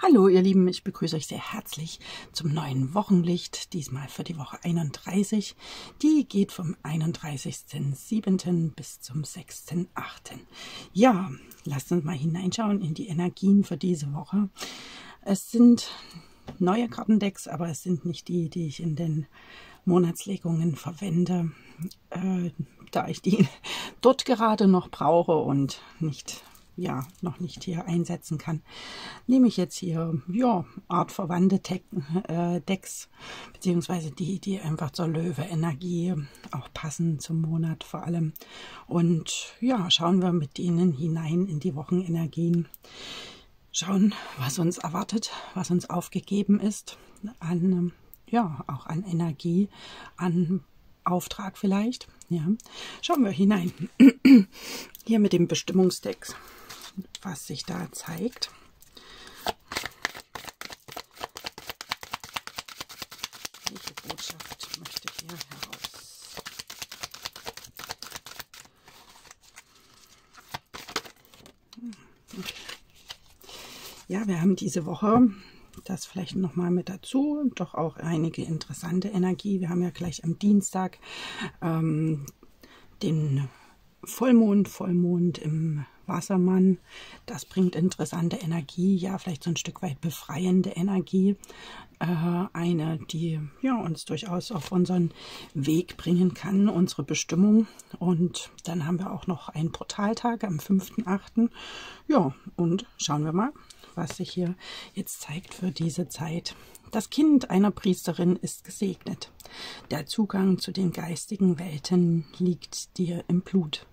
Hallo ihr Lieben, ich begrüße euch sehr herzlich zum neuen Wochenlicht, diesmal für die Woche 31. Die geht vom 31.07. bis zum 6.08. Ja, lasst uns mal hineinschauen in die Energien für diese Woche. Es sind neue Kartendecks, aber es sind nicht die, die ich in den Monatslegungen verwende, äh, da ich die dort gerade noch brauche und nicht ja noch nicht hier einsetzen kann, nehme ich jetzt hier ja artverwandte äh, Decks, beziehungsweise die, die einfach zur Löwe-Energie auch passen zum Monat vor allem. Und ja, schauen wir mit denen hinein in die Wochenenergien. Schauen, was uns erwartet, was uns aufgegeben ist an, ja, auch an Energie, an Auftrag vielleicht. Ja, schauen wir hinein. Hier mit dem Bestimmungsdeck was sich da zeigt. Welche Botschaft möchte hier heraus? Okay. Ja, wir haben diese Woche das vielleicht noch mal mit dazu. Doch auch einige interessante Energie. Wir haben ja gleich am Dienstag ähm, den Vollmond, Vollmond im Wassermann. Das bringt interessante Energie, ja, vielleicht so ein Stück weit befreiende Energie. Äh, eine, die ja, uns durchaus auf unseren Weg bringen kann, unsere Bestimmung. Und dann haben wir auch noch einen Portaltag am 5.8. Ja, und schauen wir mal, was sich hier jetzt zeigt für diese Zeit. Das Kind einer Priesterin ist gesegnet. Der Zugang zu den geistigen Welten liegt dir im Blut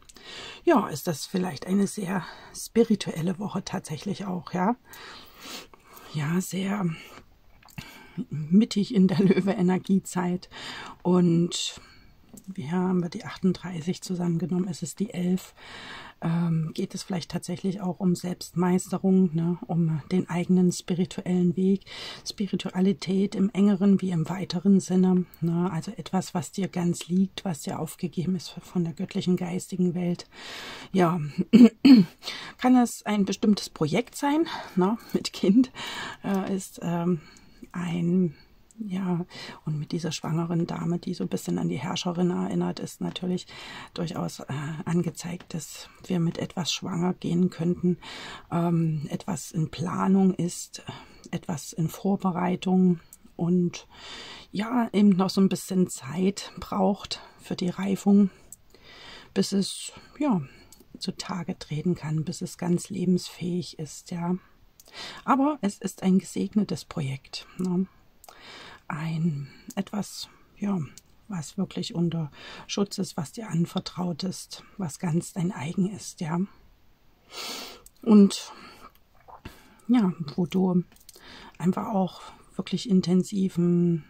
ja, ist das vielleicht eine sehr spirituelle Woche tatsächlich auch, ja. Ja, sehr mittig in der Löwe-Energiezeit und wir haben wir die 38 zusammengenommen, es ist die 11 ähm, geht es vielleicht tatsächlich auch um Selbstmeisterung, ne, um den eigenen spirituellen Weg, Spiritualität im engeren wie im weiteren Sinne, ne, also etwas, was dir ganz liegt, was dir aufgegeben ist von der göttlichen geistigen Welt. Ja, kann es ein bestimmtes Projekt sein, ne, mit Kind äh, ist ähm, ein ja, und mit dieser schwangeren Dame, die so ein bisschen an die Herrscherin erinnert, ist natürlich durchaus äh, angezeigt, dass wir mit etwas schwanger gehen könnten, ähm, etwas in Planung ist, etwas in Vorbereitung und ja, eben noch so ein bisschen Zeit braucht für die Reifung, bis es ja zutage treten kann, bis es ganz lebensfähig ist, ja. Aber es ist ein gesegnetes Projekt. Ne? Ein etwas, ja, was wirklich unter Schutz ist, was dir anvertraut ist, was ganz dein eigen ist, ja. Und ja, wo du einfach auch wirklich intensiven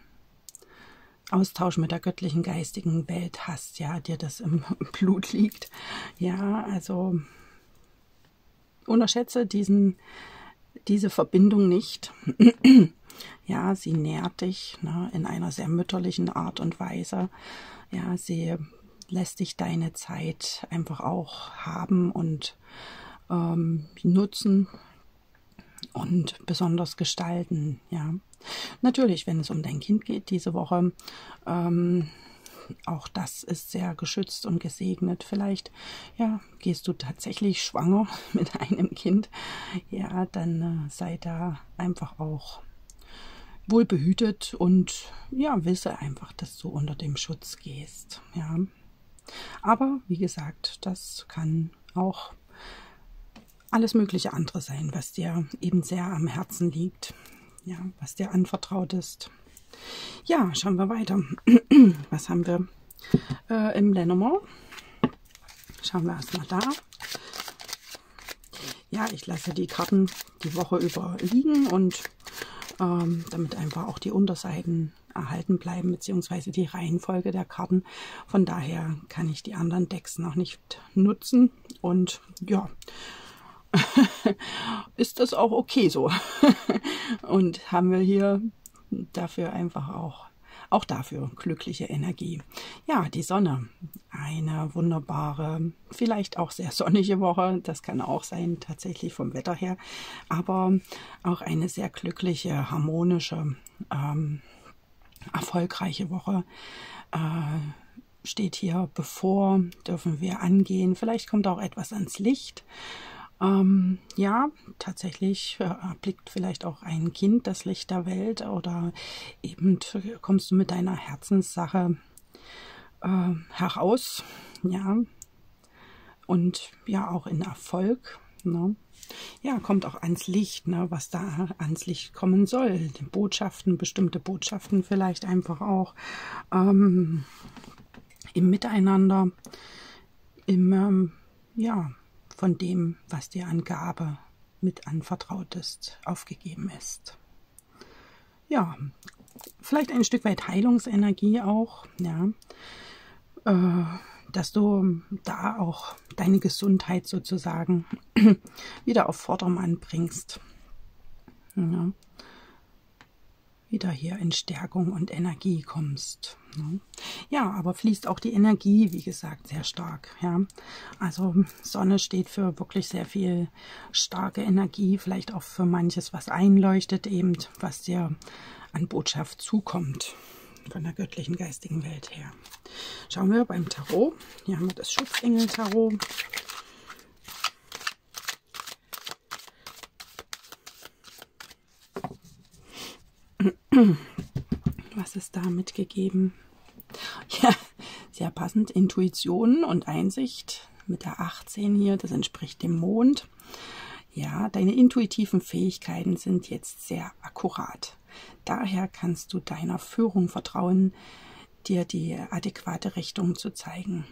Austausch mit der göttlichen geistigen Welt hast, ja, dir das im Blut liegt. Ja, also unterschätze diesen, diese Verbindung nicht. Ja, sie nährt dich ne, in einer sehr mütterlichen Art und Weise. Ja, sie lässt dich deine Zeit einfach auch haben und ähm, nutzen und besonders gestalten. Ja, natürlich, wenn es um dein Kind geht diese Woche, ähm, auch das ist sehr geschützt und gesegnet. Vielleicht, ja, gehst du tatsächlich schwanger mit einem Kind. Ja, dann äh, sei da einfach auch wohl behütet und ja, wisse einfach, dass du unter dem Schutz gehst. Ja. Aber wie gesagt, das kann auch alles mögliche andere sein, was dir eben sehr am Herzen liegt, ja, was dir anvertraut ist. Ja, schauen wir weiter. was haben wir äh, im Lenormand? Schauen wir erstmal da. Ja, ich lasse die Karten die Woche über liegen und ähm, damit einfach auch die Unterseiten erhalten bleiben, beziehungsweise die Reihenfolge der Karten. Von daher kann ich die anderen Decks noch nicht nutzen und ja, ist das auch okay so. und haben wir hier dafür einfach auch auch dafür glückliche Energie. Ja, die Sonne. Eine wunderbare, vielleicht auch sehr sonnige Woche. Das kann auch sein, tatsächlich vom Wetter her. Aber auch eine sehr glückliche, harmonische, ähm, erfolgreiche Woche. Äh, steht hier bevor, dürfen wir angehen. Vielleicht kommt auch etwas ans Licht. Ähm, ja, tatsächlich äh, erblickt vielleicht auch ein Kind das Licht der Welt oder eben kommst du mit deiner Herzenssache äh, heraus, ja, und ja auch in Erfolg. Ne? Ja, kommt auch ans Licht, ne, was da ans Licht kommen soll. Die Botschaften, bestimmte Botschaften vielleicht einfach auch ähm, im Miteinander, im, ähm, ja, von dem, was dir an Gabe mit anvertraut ist, aufgegeben ist. Ja, vielleicht ein Stück weit Heilungsenergie auch, ja, äh, dass du da auch deine Gesundheit sozusagen wieder auf Vordermann bringst. Ja wieder hier in Stärkung und Energie kommst. Ne? Ja, aber fließt auch die Energie, wie gesagt, sehr stark. Ja, also Sonne steht für wirklich sehr viel starke Energie, vielleicht auch für manches, was einleuchtet, eben was dir an Botschaft zukommt von der göttlichen geistigen Welt her. Schauen wir beim Tarot. Hier haben wir das Schutzengel-Tarot. Was ist da mitgegeben? Ja, sehr passend. Intuition und Einsicht mit der 18 hier, das entspricht dem Mond. Ja, deine intuitiven Fähigkeiten sind jetzt sehr akkurat. Daher kannst du deiner Führung vertrauen, dir die adäquate Richtung zu zeigen.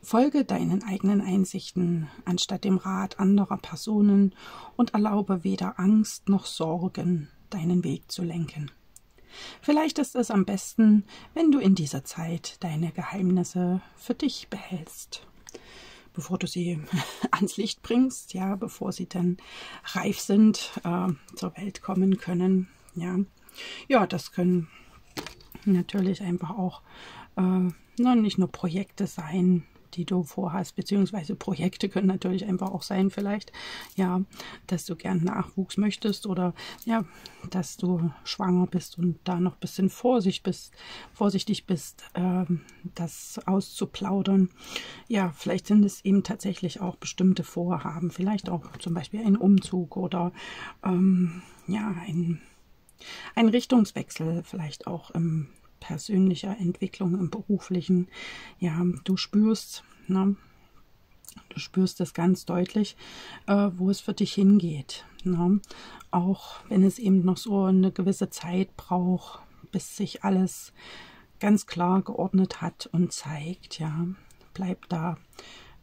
Folge deinen eigenen Einsichten anstatt dem Rat anderer Personen und erlaube weder Angst noch Sorgen deinen Weg zu lenken. Vielleicht ist es am besten, wenn du in dieser Zeit deine Geheimnisse für dich behältst, bevor du sie ans Licht bringst, ja, bevor sie dann reif sind, äh, zur Welt kommen können, ja. Ja, das können natürlich einfach auch äh, nicht nur Projekte sein, die du vorhast, beziehungsweise Projekte können natürlich einfach auch sein, vielleicht, ja, dass du gern Nachwuchs möchtest oder ja, dass du schwanger bist und da noch ein bisschen Vorsicht bist, vorsichtig bist, ähm, das auszuplaudern. Ja, vielleicht sind es eben tatsächlich auch bestimmte Vorhaben, vielleicht auch zum Beispiel ein Umzug oder ähm, ja, ein, ein Richtungswechsel, vielleicht auch im persönlicher Entwicklung, im beruflichen. Ja, du spürst, ne, du spürst es ganz deutlich, äh, wo es für dich hingeht. Ne? Auch wenn es eben noch so eine gewisse Zeit braucht, bis sich alles ganz klar geordnet hat und zeigt, ja, bleib da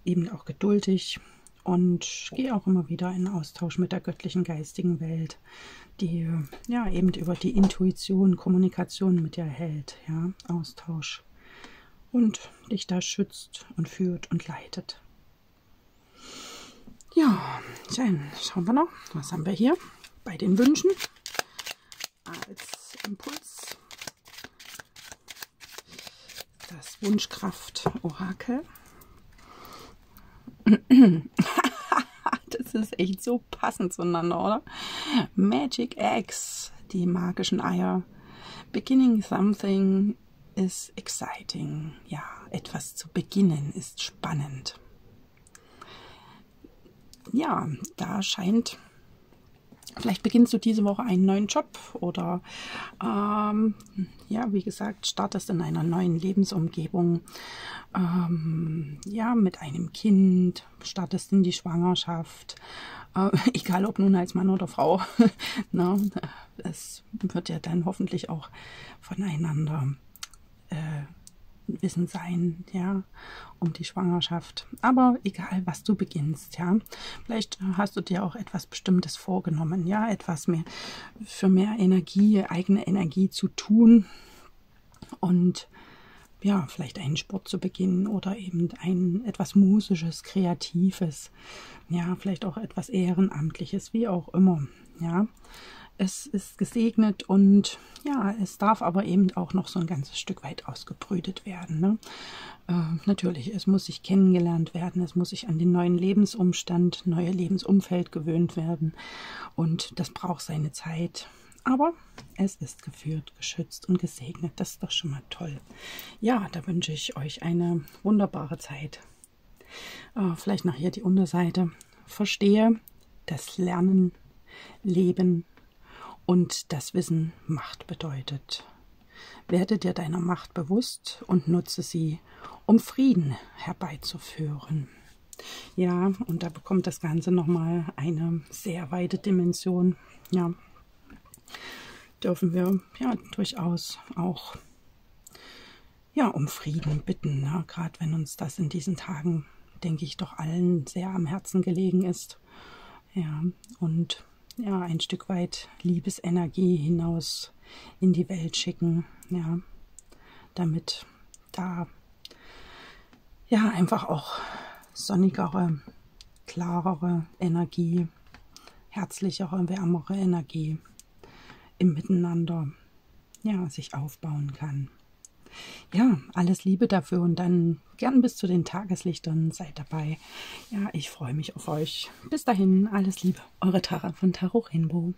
eben auch geduldig und geh auch immer wieder in Austausch mit der göttlichen geistigen Welt die ja eben über die Intuition, Kommunikation mit dir hält, ja, Austausch und dich da schützt und führt und leitet. Ja, dann schauen wir noch, was haben wir hier bei den Wünschen als Impuls. Das Wunschkraft-Orakel. das ist echt so passend zueinander, oder? Magic Eggs, die magischen Eier. Beginning something is exciting. Ja, etwas zu beginnen ist spannend. Ja, da scheint Vielleicht beginnst du diese Woche einen neuen Job oder ähm, ja, wie gesagt, startest in einer neuen Lebensumgebung. Ähm, ja, mit einem Kind, startest in die Schwangerschaft, äh, egal ob nun als Mann oder Frau. Na, es wird ja dann hoffentlich auch voneinander äh, Wissen sein, ja, um die Schwangerschaft. Aber egal, was du beginnst, ja. Vielleicht hast du dir auch etwas Bestimmtes vorgenommen, ja, etwas mehr für mehr Energie, eigene Energie zu tun und ja, vielleicht einen Sport zu beginnen oder eben ein etwas Musisches, Kreatives, ja, vielleicht auch etwas Ehrenamtliches, wie auch immer, ja. Es ist gesegnet und ja, es darf aber eben auch noch so ein ganzes Stück weit ausgebrütet werden. Ne? Äh, natürlich, es muss sich kennengelernt werden, es muss sich an den neuen Lebensumstand, neue Lebensumfeld gewöhnt werden und das braucht seine Zeit. Aber es ist geführt, geschützt und gesegnet. Das ist doch schon mal toll. Ja, da wünsche ich euch eine wunderbare Zeit. Äh, vielleicht nachher die Unterseite. Verstehe, dass Lernen, Leben und das Wissen Macht bedeutet. Werde dir deiner Macht bewusst und nutze sie, um Frieden herbeizuführen. Ja, und da bekommt das Ganze nochmal eine sehr weite Dimension. Ja, dürfen wir ja durchaus auch ja, um Frieden bitten, ne? gerade wenn uns das in diesen Tagen, denke ich, doch allen sehr am Herzen gelegen ist. Ja, und ja, ein Stück weit Liebesenergie hinaus in die Welt schicken, ja, damit da ja einfach auch sonnigere, klarere Energie, herzlichere, wärmere Energie im Miteinander ja, sich aufbauen kann. Ja, alles Liebe dafür und dann gern bis zu den Tageslichtern seid dabei. Ja, ich freue mich auf euch. Bis dahin, alles Liebe. Eure Tara von Taro Rainbow.